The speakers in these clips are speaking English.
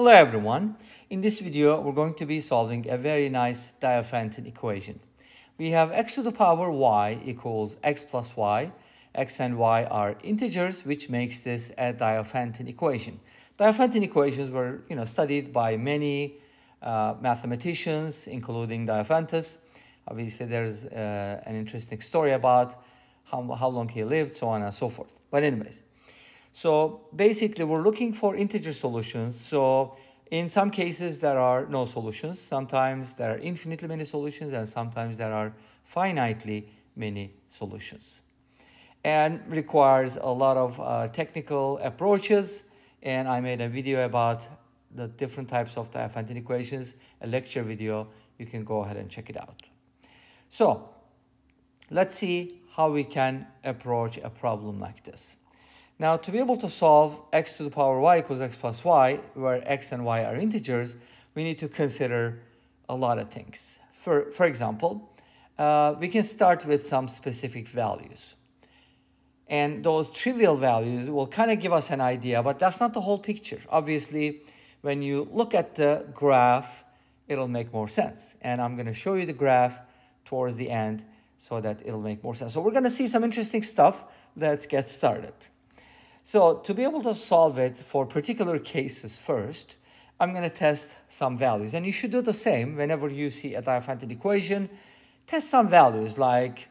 Hello everyone. In this video, we're going to be solving a very nice Diophantine equation. We have x to the power y equals x plus y. x and y are integers, which makes this a Diophantine equation. Diophantine equations were you know, studied by many uh, mathematicians, including Diophantus. Obviously, there's uh, an interesting story about how, how long he lived, so on and so forth. But anyways, so basically, we're looking for integer solutions. So in some cases, there are no solutions. Sometimes there are infinitely many solutions, and sometimes there are finitely many solutions. And requires a lot of uh, technical approaches. And I made a video about the different types of Diophantine equations, a lecture video. You can go ahead and check it out. So let's see how we can approach a problem like this. Now, to be able to solve x to the power y equals x plus y, where x and y are integers, we need to consider a lot of things. For, for example, uh, we can start with some specific values. And those trivial values will kind of give us an idea, but that's not the whole picture. Obviously, when you look at the graph, it'll make more sense. And I'm going to show you the graph towards the end so that it'll make more sense. So we're going to see some interesting stuff. Let's get started. So to be able to solve it for particular cases first, I'm going to test some values. And you should do the same whenever you see a Diophantine equation. Test some values like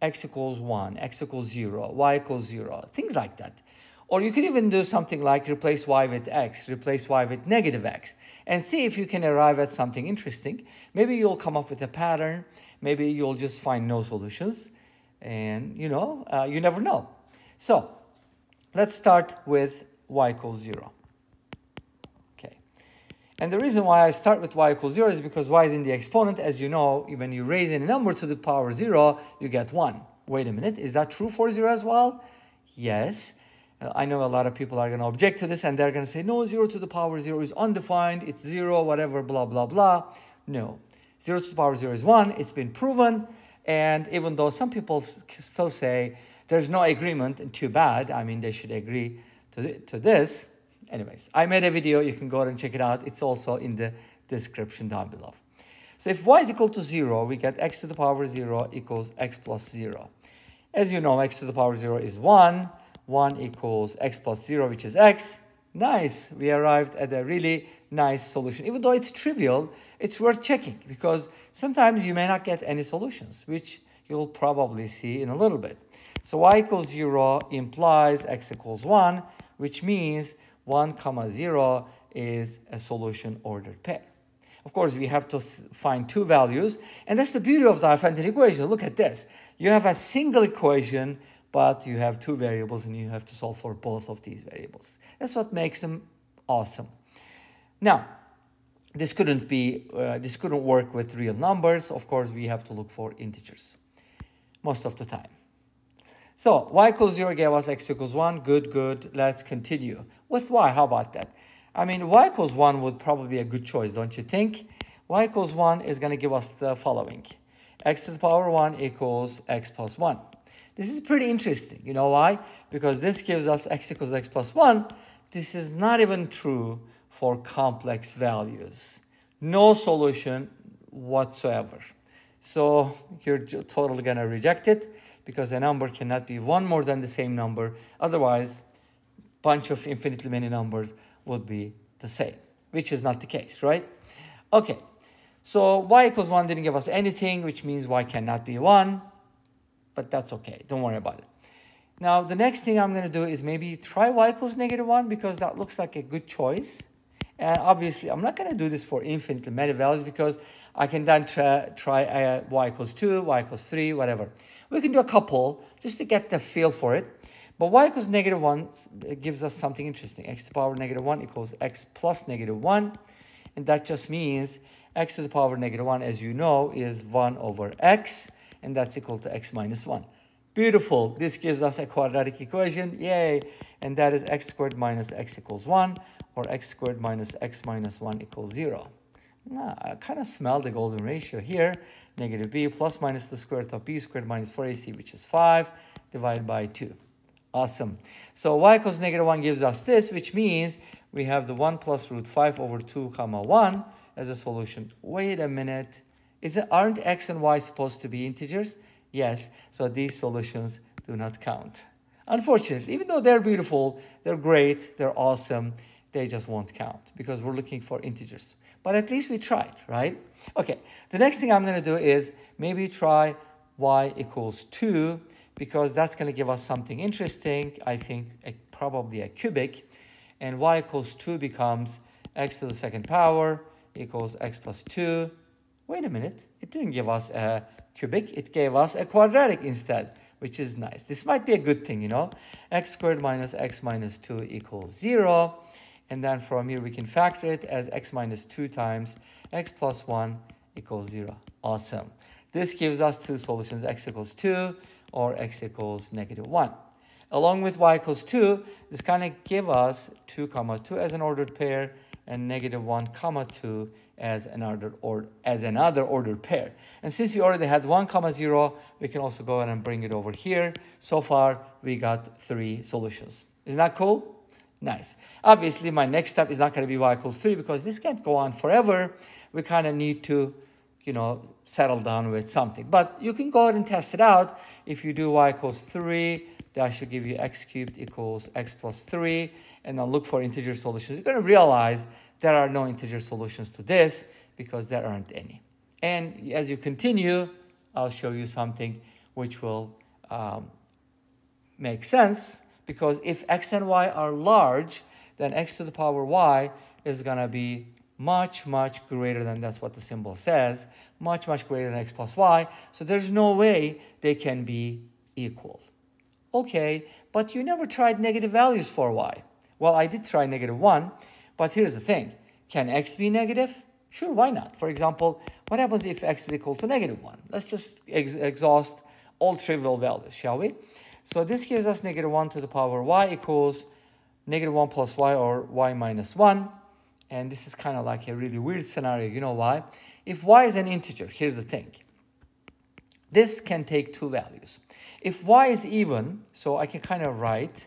x equals 1, x equals 0, y equals 0, things like that. Or you could even do something like replace y with x, replace y with negative x, and see if you can arrive at something interesting. Maybe you'll come up with a pattern. Maybe you'll just find no solutions. And, you know, uh, you never know. So Let's start with y equals 0. Okay. And the reason why I start with y equals 0 is because y is in the exponent. As you know, when you raise any number to the power 0, you get 1. Wait a minute, is that true for 0 as well? Yes. Uh, I know a lot of people are going to object to this and they're going to say, no, 0 to the power 0 is undefined, it's 0, whatever, blah, blah, blah. No. 0 to the power 0 is 1, it's been proven. And even though some people still say there's no agreement, and too bad. I mean, they should agree to, the, to this. Anyways, I made a video. You can go and check it out. It's also in the description down below. So if y is equal to 0, we get x to the power 0 equals x plus 0. As you know, x to the power 0 is 1. 1 equals x plus 0, which is x. Nice. We arrived at a really nice solution. Even though it's trivial, it's worth checking because sometimes you may not get any solutions, which you'll probably see in a little bit. So y equals 0 implies x equals 1, which means 1 comma 0 is a solution ordered pair. Of course, we have to find two values, and that's the beauty of the Diophantine equation. Look at this. You have a single equation, but you have two variables, and you have to solve for both of these variables. That's what makes them awesome. Now, this couldn't be, uh, this couldn't work with real numbers. Of course, we have to look for integers most of the time. So y equals 0 gave us x equals 1. Good, good. Let's continue. With y, how about that? I mean, y equals 1 would probably be a good choice, don't you think? y equals 1 is going to give us the following. x to the power 1 equals x plus 1. This is pretty interesting. You know why? Because this gives us x equals x plus 1. This is not even true for complex values. No solution whatsoever. So you're totally going to reject it because a number cannot be one more than the same number. Otherwise, bunch of infinitely many numbers would be the same, which is not the case, right? Okay, so y equals 1 didn't give us anything, which means y cannot be 1, but that's okay. Don't worry about it. Now, the next thing I'm going to do is maybe try y equals negative 1 because that looks like a good choice. And obviously, I'm not going to do this for infinitely many values because I can then try, try uh, y equals 2, y equals 3, whatever. We can do a couple just to get the feel for it. But y equals negative 1 gives us something interesting. x to the power negative 1 equals x plus negative 1. And that just means x to the power negative 1, as you know, is 1 over x. And that's equal to x minus 1. Beautiful. This gives us a quadratic equation. Yay. And that is x squared minus x equals 1, or x squared minus x minus 1 equals 0. Now, I kind of smell the golden ratio here negative b plus minus the square root of b squared minus 4ac, which is 5, divided by 2. Awesome. So y equals negative 1 gives us this, which means we have the 1 plus root 5 over 2 comma 1 as a solution. Wait a minute. Is it, aren't x and y supposed to be integers? Yes, so these solutions do not count. Unfortunately, even though they're beautiful, they're great, they're awesome, they just won't count because we're looking for integers. But at least we tried, right? Okay, the next thing I'm going to do is maybe try y equals 2 because that's going to give us something interesting. I think a, probably a cubic. And y equals 2 becomes x to the second power equals x plus 2. Wait a minute, it didn't give us a cubic, it gave us a quadratic instead, which is nice. This might be a good thing, you know. x squared minus x minus 2 equals 0. And then from here we can factor it as x minus 2 times x plus 1 equals 0. Awesome. This gives us two solutions, x equals 2 or x equals negative 1. Along with y equals 2, this kind of give us 2 comma 2 as an ordered pair and negative 1 comma 2 as another or as another ordered pair. And since we already had 1 comma 0, we can also go ahead and bring it over here. So far, we got three solutions. Isn't that cool? Nice. Obviously, my next step is not going to be y equals 3 because this can't go on forever. We kind of need to, you know, settle down with something. But you can go ahead and test it out. If you do y equals 3, that should give you x cubed equals x plus 3. And then look for integer solutions. You're going to realize there are no integer solutions to this because there aren't any. And as you continue, I'll show you something which will um, make sense because if x and y are large, then x to the power y is going to be much, much greater than that's what the symbol says, much, much greater than x plus y. So there's no way they can be equal. Okay, but you never tried negative values for y. Well, I did try negative 1, but here's the thing. Can x be negative? Sure, why not? For example, what happens if x is equal to negative 1? Let's just ex exhaust all trivial values, shall we? So this gives us negative 1 to the power y equals negative 1 plus y or y minus 1. And this is kind of like a really weird scenario. You know why? If y is an integer, here's the thing. This can take two values. If y is even, so I can kind of write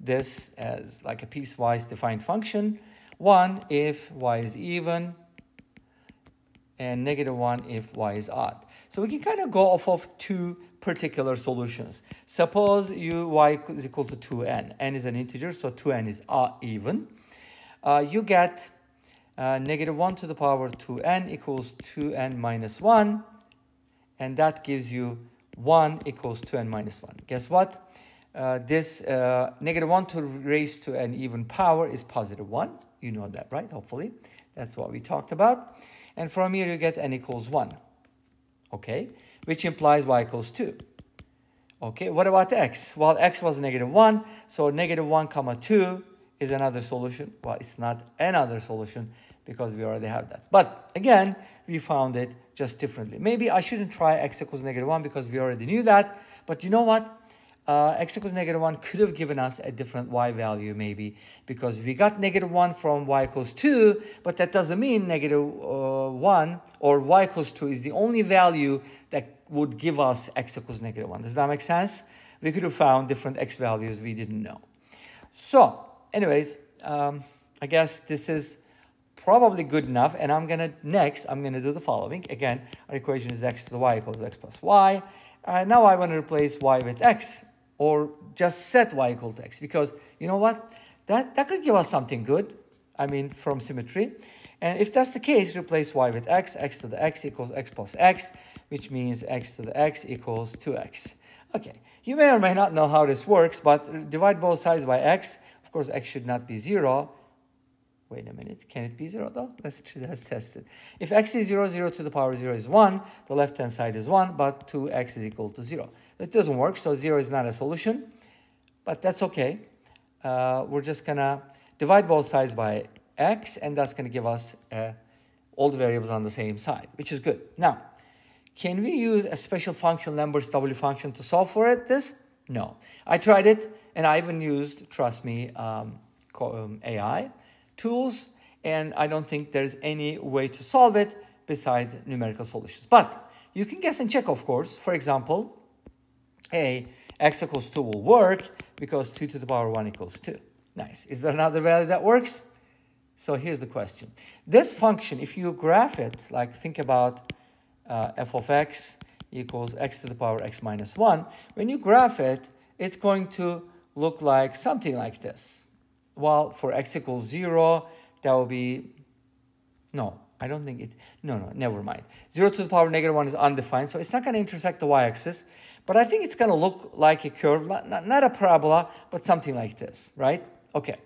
this as like a piecewise defined function. 1 if y is even, and negative 1 if y is odd. So we can kind of go off of two particular solutions. Suppose u y is equal to 2n. n is an integer, so 2n is uh, even. Uh, you get uh, negative 1 to the power 2n equals 2n minus 1. And that gives you 1 equals 2n minus 1. Guess what? Uh, this uh, negative 1 to raise to an even power is positive 1. You know that, right? Hopefully. That's what we talked about. And from here you get n equals 1. Okay? which implies y equals 2. Okay, what about x? Well, x was negative 1, so negative 1 comma 2 is another solution. Well, it's not another solution because we already have that. But again, we found it just differently. Maybe I shouldn't try x equals negative 1 because we already knew that. But you know what? Uh, x equals negative 1 could have given us a different y value maybe because we got negative 1 from y equals 2, but that doesn't mean negative, uh, 1 or y equals 2 is the only value that would give us x equals negative 1. Does that make sense? We could have found different x values we didn't know. So, anyways, um, I guess this is probably good enough. And I'm going to, next, I'm going to do the following. Again, our equation is x to the y equals x plus y. Uh, now I want to replace y with x or just set y equal to x because you know what? That, that could give us something good, I mean, from symmetry. And if that's the case, replace y with x, x to the x equals x plus x, which means x to the x equals 2x. Okay, you may or may not know how this works, but divide both sides by x. Of course, x should not be 0. Wait a minute, can it be 0 though? Let's, let's test it. If x is 0, 0 to the power 0 is 1, the left-hand side is 1, but 2x is equal to 0. It doesn't work, so 0 is not a solution, but that's okay. Uh, we're just going to divide both sides by x, and that's going to give us uh, all the variables on the same side, which is good. Now, can we use a special function, Lambert's W function, to solve for it? This? No. I tried it, and I even used, trust me, um, um AI tools, and I don't think there's any way to solve it besides numerical solutions. But you can guess and check, of course. For example, hey, x equals 2 will work because 2 to the power 1 equals 2. Nice. Is there another value that works? So here's the question. This function, if you graph it, like think about uh, f of x equals x to the power x minus 1, when you graph it, it's going to look like something like this. Well, for x equals 0, that will be, no, I don't think it, no, no, never mind. 0 to the power negative 1 is undefined, so it's not going to intersect the y-axis, but I think it's going to look like a curve, not, not a parabola, but something like this, right? Okay,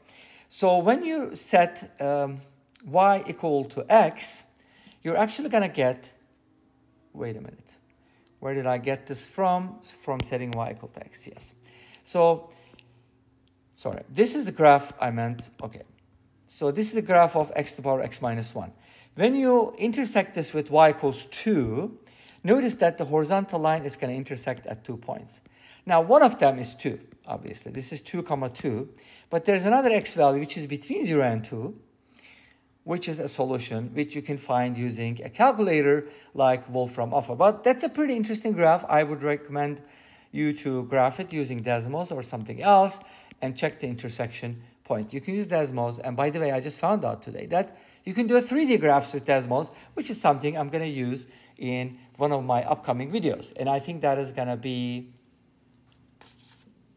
so when you set um, y equal to x, you're actually going to get, wait a minute, where did I get this from? From setting y equal to x, yes. So, sorry, this is the graph I meant, okay. So this is the graph of x to the power x minus 1. When you intersect this with y equals 2, notice that the horizontal line is going to intersect at two points. Now, one of them is 2, obviously. This is 2 comma 2. But there's another x value which is between 0 and 2, which is a solution which you can find using a calculator like Wolfram Alpha. But that's a pretty interesting graph. I would recommend you to graph it using Desmos or something else and check the intersection point. You can use Desmos. And by the way, I just found out today that you can do a 3D graphs with Desmos, which is something I'm going to use in one of my upcoming videos. And I think that is going to be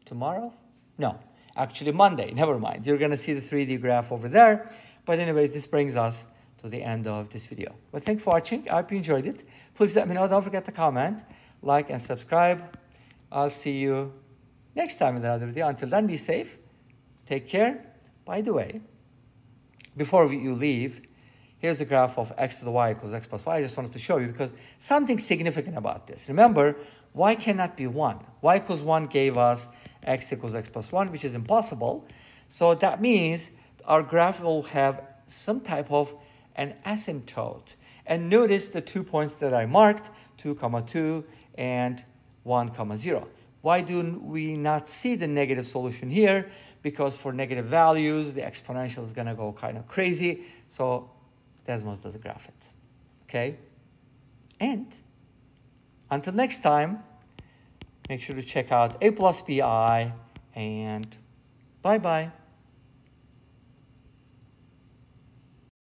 tomorrow? No, actually Monday. Never mind. You're going to see the 3D graph over there. But anyways, this brings us to the end of this video. But thanks for watching. I hope you enjoyed it. Please let me know. Don't forget to comment, like, and subscribe. I'll see you next time in another video. Until then, be safe. Take care. By the way, before you leave, here's the graph of x to the y equals x plus y. I just wanted to show you because something significant about this. Remember, y cannot be 1. y equals 1 gave us x equals x plus 1, which is impossible. So that means our graph will have some type of an asymptote. And notice the two points that I marked, 2 comma 2 and 1 comma 0. Why do we not see the negative solution here? because for negative values, the exponential is going to go kind of crazy. So Desmos does a graph it. Okay? And until next time, make sure to check out A plus BI and bye-bye.